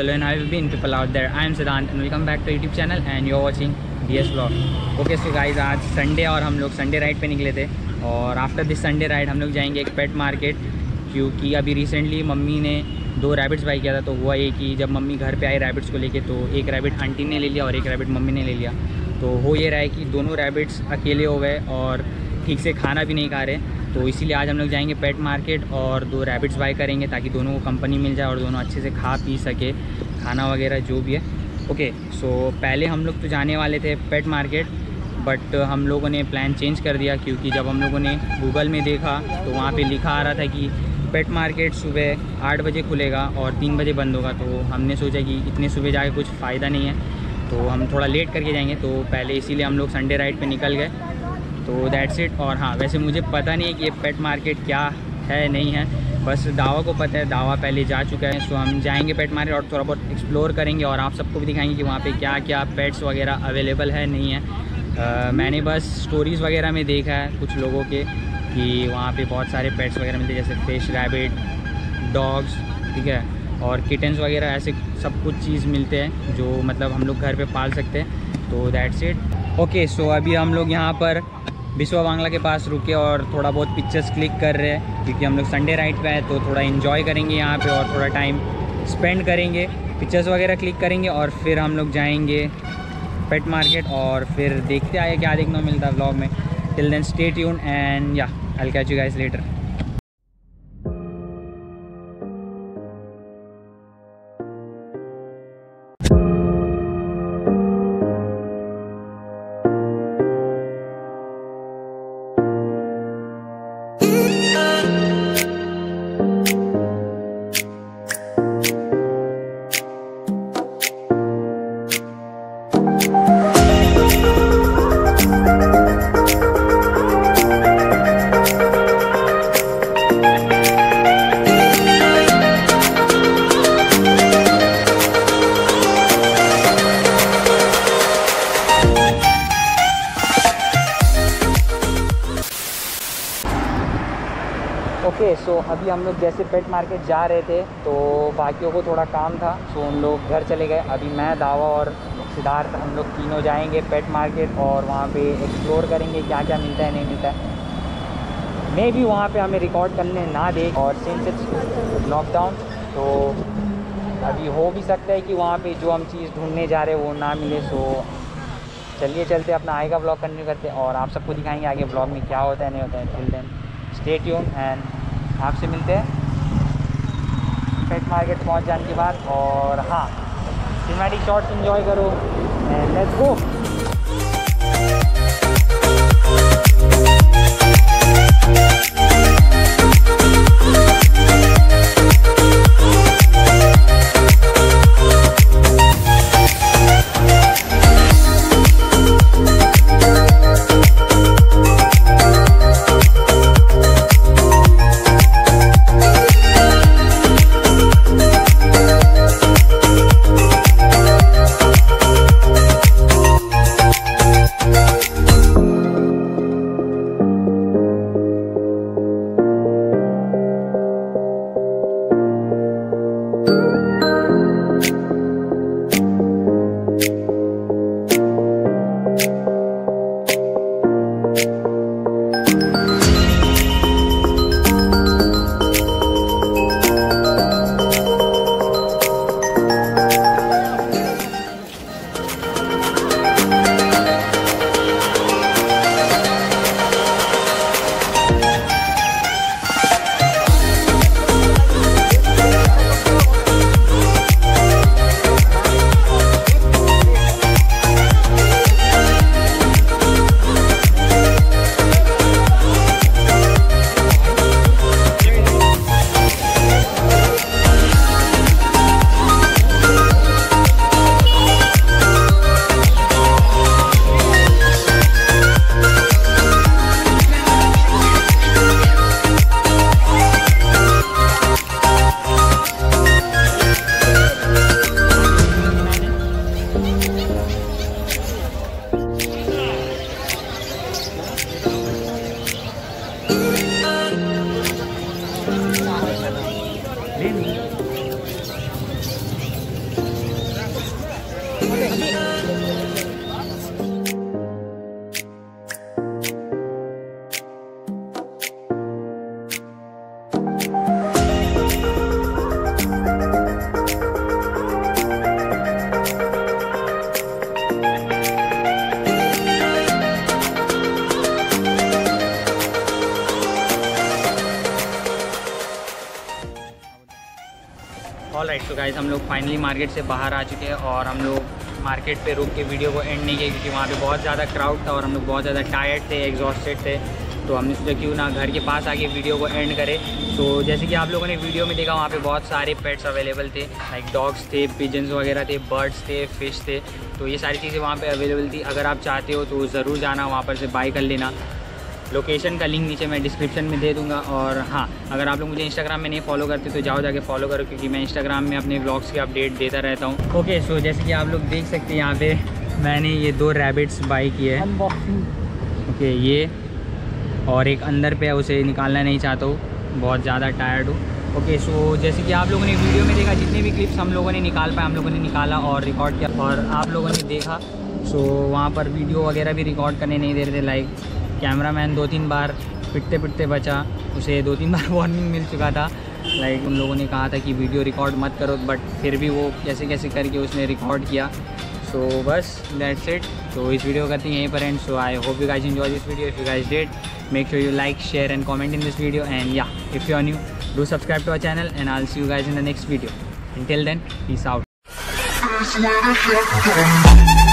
All right, so when I've been people out there, I am Siddhant and welcome back to YouTube channel and you're watching DS Vlog. Okay, आज Sunday और हम लोग Sunday ride पे निकले थे और after this Sunday ride हम लोग जाएँगे एक पेट मार्केट क्योंकि अभी रिसेंटली मम्मी ने दो रैबिट्स बाई किया था तो हुआ ये कि जब मम्मी घर पे आई रैबिट्स को लेके तो एक रैबिट आंटी ने ले लिया और एक रैबिट मम्मी ने ले लिया। तो हो ये रहा है कि दोनों रैबिट्स अकेले हो गए और ठीक से खाना भी नहीं खा रहे। तो इसीलिए आज हम लोग जाएँगे पेट मार्केट और दो रैबिट्स बाय करेंगे ताकि दोनों को कंपनी मिल जाए और दोनों अच्छे से खा पी सके, खाना वगैरह जो भी है। ओके सो पहले हम लोग तो जाने वाले थे पेट मार्केट बट हम लोगों ने प्लान चेंज कर दिया क्योंकि जब हम लोगों ने गूगल में देखा तो वहाँ पे लिखा आ रहा था कि पेट मार्केट सुबह आठ बजे खुलेगा और तीन बजे बंद होगा। तो हमने सोचा कि इतने सुबह जाके कुछ फ़ायदा नहीं है तो हम थोड़ा लेट करके जाएँगे। तो पहले इसीलिए हम लोग संडे राइड पे निकल गए। तो दैट्स इट और हाँ वैसे मुझे पता नहीं है कि ये पेट मार्केट क्या है नहीं है। बस दावा को पता है दावा पहले जा चुका है। सो हम जाएँगे पेट मार्केट और थोड़ा बहुत एक्सप्लोर करेंगे और आप सबको भी दिखाएँगे कि वहाँ पे क्या क्या पेट्स वगैरह अवेलेबल है नहीं है। आ, मैंने बस स्टोरीज़ वगैरह में देखा है कुछ लोगों के कि वहाँ पे बहुत सारे पेट्स वगैरह मिलते हैं जैसे फ़िश रैबिट डॉग्स ठीक है? और किटन्स वगैरह ऐसे सब कुछ चीज़ मिलते हैं जो मतलब हम लोग घर पे पाल सकते हैं। तो दैट्स इट ओके सो अभी हम लोग यहाँ पर बिस्वा बांग्ला के पास रुके और थोड़ा बहुत पिक्चर्स क्लिक कर रहे हैं, क्योंकि हम लोग संडे राइड पे आए तो थोड़ा इन्जॉय करेंगे यहाँ पे और थोड़ा टाइम स्पेंड करेंगे। पिक्चर्स वगैरह क्लिक करेंगे और फिर हम लोग जाएँगे पेट मार्केट और फिर देखते आए क्या देखने को मिलता है ब्लॉग में। Till then stay tuned and yeah I catch you guys later okay so अभी हम लोग जैसे पेट मार्केट जा रहे थे तो बाकियों को थोड़ा काम था सो हम लोग घर चले गए। अभी मैं, दावा और सिद्धार्थ हम लोग तीनों जाएँगे पेट मार्केट और वहाँ पे एक्सप्लोर करेंगे क्या क्या मिलता है, नहीं मिलता है। मे भी वहाँ पे हमें रिकॉर्ड करने ना दे और सिंस इट्स लॉकडाउन तो अभी हो भी सकता है कि वहाँ पे जो हम चीज़ ढूँढने जा रहे हैं, वो ना मिले। सो चलिए चलते अपना आएगा ब्लॉग कंटिन्यू करते और आप सबको दिखाएँगे आगे ब्लॉग में क्या होता है, नहीं होता है। Till then stay tuned and आपसे मिलते हैं। पेट मार्केट पहुँच जाने के बाद और हाँ सिनेमैटिक शॉट्स इन्जॉय करो and let's go all right तो गाइज़ हम लोग फाइनली मार्केट से बाहर आ चुके हैं और हम लोग मार्केट पे रुक के वीडियो को एंड नहीं किया क्योंकि वहाँ पे बहुत ज़्यादा क्राउड था और हम लोग बहुत ज़्यादा टायर्ड थे एग्जॉस्टेड थे। तो हमने सोचा क्यों ना घर के पास आके वीडियो को एंड करें। तो जैसे कि आप लोगों ने वीडियो में देखा, वहाँ पे बहुत सारे पेट्स अवेलेबल थे। लाइक डॉग्स थे पिजन्स वगैरह थे बर्ड्स थे फ़िश थे। तो ये सारी चीज़ें वहाँ पर अवेलेबल थी। अगर आप चाहते हो तो ज़रूर जाना, वहाँ पर से बाई कर लेना। लोकेशन का लिंक नीचे मैं डिस्क्रिप्शन में दे दूँगा और हाँ अगर आप लोग मुझे इंस्टाग्राम में नहीं फॉलो करते तो जाओ जाके फॉलो करो क्योंकि मैं इंस्टाग्राम में अपने ब्लॉग्स की अपडेट देता रहता हूँ। ओके सो जैसे कि आप लोग देख सकते हैं यहाँ पे मैंने ये दो रैबिट्स बाई किए हैं। ओके ये और एक अंदर पे है उसे निकालना नहीं चाहता हूँ बहुत ज़्यादा टायर्ड हूँ। ओके सो जैसे कि आप लोगों ने वीडियो में देखा जितने भी क्लिप्स हम लोगों ने निकाल पाए हम लोगों ने निकाला और रिकॉर्ड किया और आप लोगों ने देखा सो so, वहाँ पर वीडियो वगैरह भी रिकॉर्ड करने नहीं दे रहे थे लाइक कैमरा मैन दो तीन बार पिटते पिटते बचा। उसे दो तीन बार वार्निंग मिल चुका था। लाइक उन लोगों ने कहा था कि वीडियो रिकॉर्ड मत करो बट फिर भी वो कैसे कैसे करके उसने रिकॉर्ड किया। सो so, बस दैट्स इट तो इस वीडियो करते हैं यहीं पर and so I hope you guys enjoy this video if you guys did make sure you like share and comment in this video and yeah if you are new do subscribe to our channel and I'll see you guys in the next video and then peace out This is my shit come